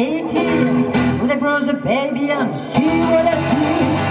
inutile. They brought the baby and see what I see.